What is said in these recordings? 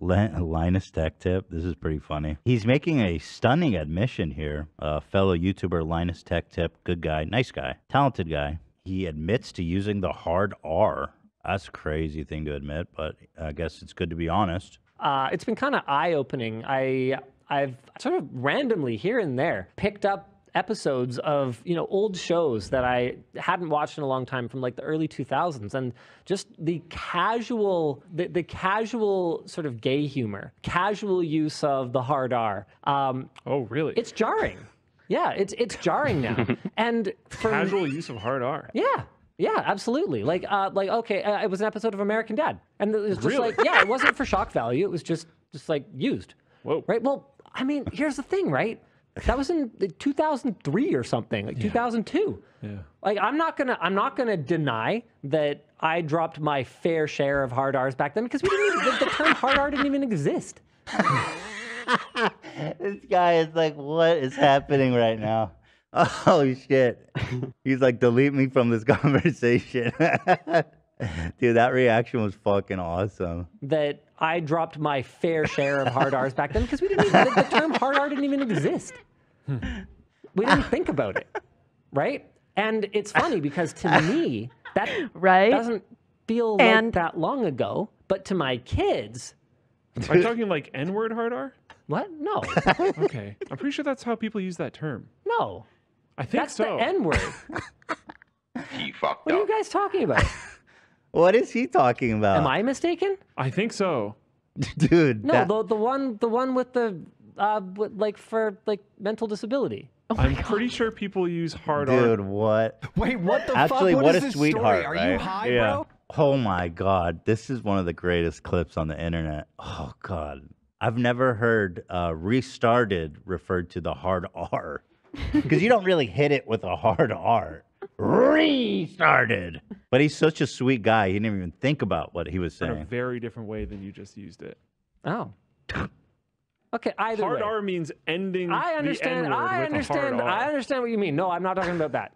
Lin- Linus Tech Tip. This is pretty funny. He's making a stunning admission here. Uh, fellow YouTuber Linus Tech Tip, good guy, nice guy, talented guy. He admits to using the hard R. That's a crazy thing to admit, but I guess it's good to be honest. uh, it's been kind of eye opening. I I've sort of randomly here and there picked up episodes of you know old shows that I hadn't watched in a long time from like the early 2000s and just the casual the, the casual sort of gay humor casual use of the hard R um, oh really it's jarring yeah it's it's jarring now and for Casual use of hard R. yeah. Yeah, absolutely. Like, uh, like okay, uh, it was an episode of American Dad, and it was just Really? like, yeah, it wasn't for shock value. It was just, just like used. Whoa. Right. Well, I mean, here's the thing, right? That was in 2003 or something, like 2002. Yeah. Like, I'm not gonna, I'm not gonna deny that I dropped my fair share of hard R's back then because we didn't even, the, the term hard R didn't even exist. this guy is like, what is happening right now? Oh shit. He's like, delete me from this conversation. Dude, that reaction was fucking awesome. That I dropped my fair share of hard R's back then because we didn't even, the, the term hard R didn't even exist. We didn't think about it, right? And it's funny because to me, that Right. doesn't feel And- like that long ago, but to my kids, Are you talking like N-word hard R? what? No, Okay. I'm pretty sure that's how people use that term. no, I think that's so. the N word. He fucked What are you guys talking about? What is he talking about? Am I mistaken? I think so. Dude, No, that- the the one the one with the uh, like for like mental disability. I'm pretty sure people use hard R. dude, what? Wait, what the Actually, fuck? what is a this sweetheart, story? Are right? you high, Yeah. bro? Oh my god, this is one of the greatest clips on the internet. Oh god, I've never heard uh, restarted referred to the hard R because you don't really hit it with a hard R. Restarted, but he's such a sweet guy. He didn't even think about what he was saying. in a very different way than you just used it. Oh. Okay, either hard way. R means ending I the understand. N-word I with understand. I hard I R. understand what you mean. No, I'm not talking about that.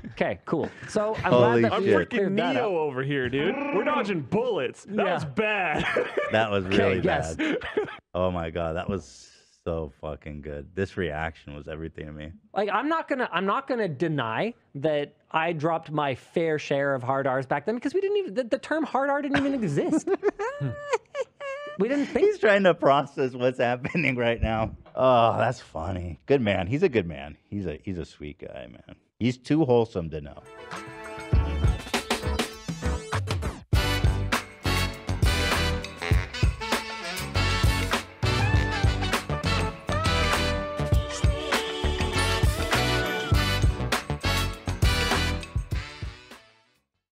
okay, cool. So I'm Holy glad that I'm freaking cleared Neo up. over here, dude. We're dodging bullets. That Yeah. was bad. That was really yes. bad. Oh my god, that was so fucking good. This reaction was everything to me. Like I'm not gonna. I'm not gonna deny that I dropped my fair share of hard R's back then because we didn't even. The, the term hard R didn't even exist. we didn't think. He's trying to process what's happening right now. Oh, that's funny. Good man. He's a good man. He's a he's a sweet guy, man. He's too wholesome to know.